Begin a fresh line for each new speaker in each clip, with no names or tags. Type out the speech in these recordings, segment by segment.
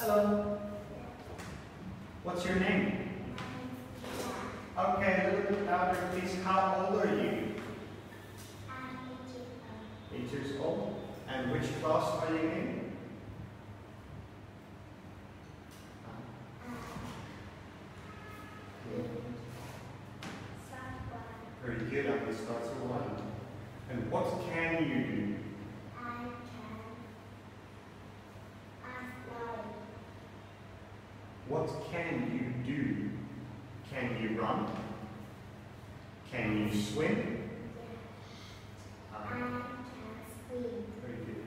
Hello. What's your name? Okay, a little bit louder, uh, please. How old are you? Eight years old. And which class are you in? Very good. I'm going to start with one. And what can you do? What can you do? Can you run? Can you swim? Um, very good.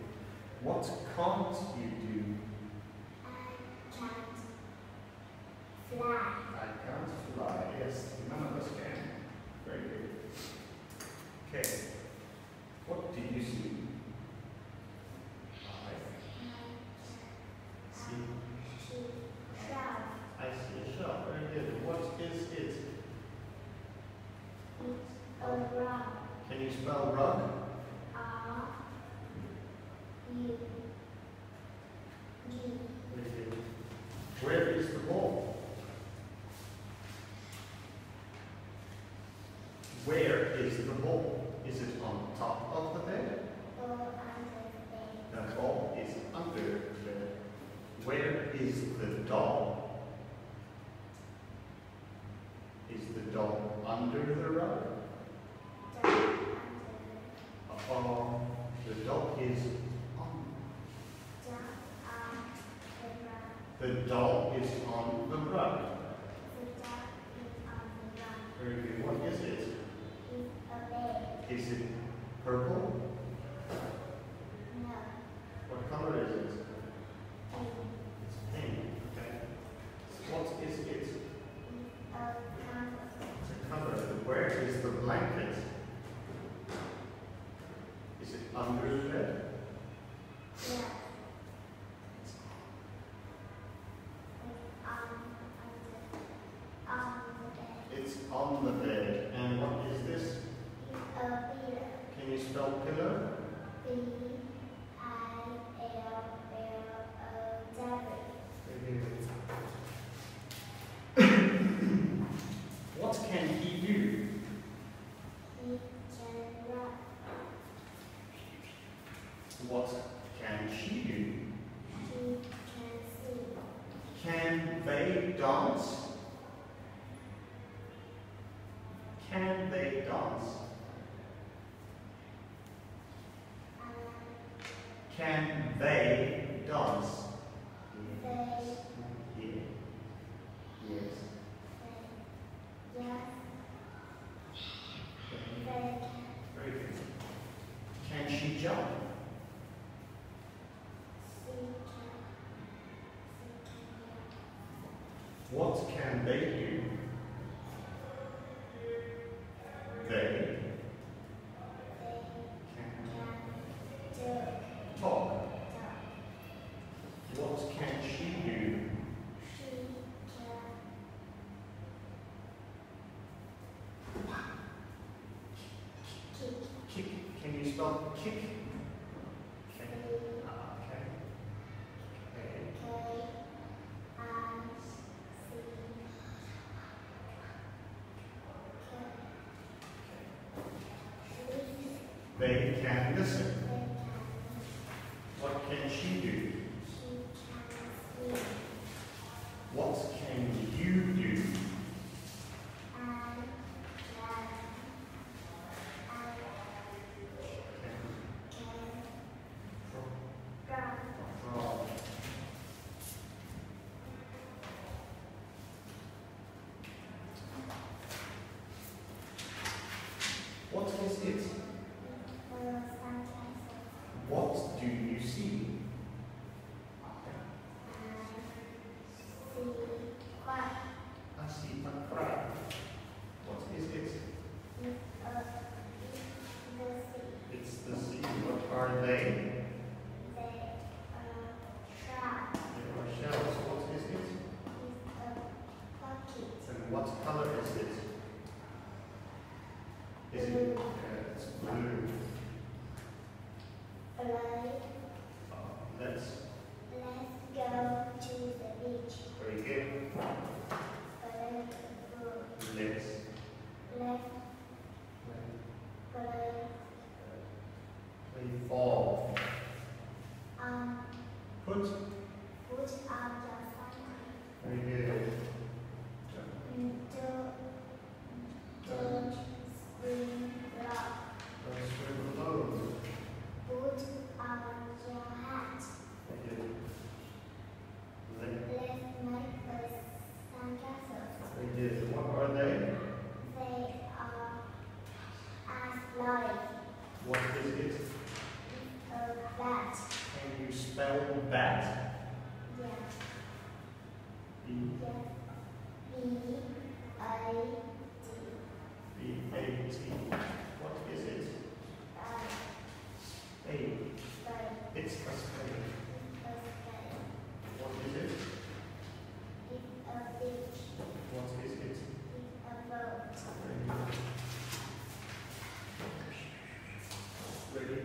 What can't you do? I can't fly. Yes, none of us can. Very good. Okay. What do you see? I see. I see a shell. Very good. What is it? Can you spell rug? Very good. Where is the ball? Where is the ball? Is it on top of the bed? Or under the bed? The ball is under the bed. Where is the doll? Is the doll under the rug? Or the dog is on. The doll is on the rug. Very good. What is it? Is it purple? No. What color is it? It's pink. Okay. What is it? It's a cover. Where is the blanket? Is it under the bed? It's on the bed. And what is this? A bear. Can you spell pillow? P I L L O W. What can he do? He can run. What can she do? She can sing. Can they dance? Can they dance? Yes. Yeah. Yes. Okay. Very good. Can she jump? What can they do? They can talk. What can she do? Kick. Can you spell kick? Okay. Ah, okay. Okay. They can listen. What can she do? What What color is it? Is it uh, it's blue? Blue. Uh, let's.
Let's go to
the beach.
Very good.
Let's. Let's. Blue.
Let's. Um.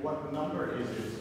What number is it?